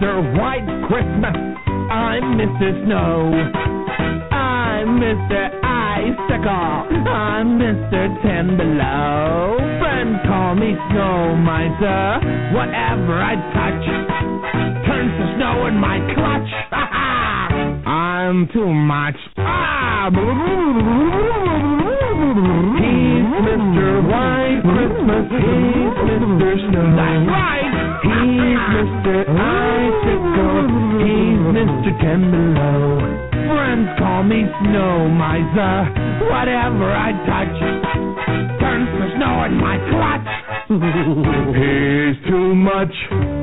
Christmas. I'm Mrs. Snow. I'm Mr. Icicle. I'm Mr. Ten Below. Friends call me Snow Miser. Whatever I touch turns to snow in my clutch. I'm too much. Ah! He's Mr. White Christmas. He's Mr. Snow. That's right. Mr. Icicle. He's Mr. Ten Below. Friends call me Snow Miser. Whatever I touch turns to snow in my clutch. He's too much.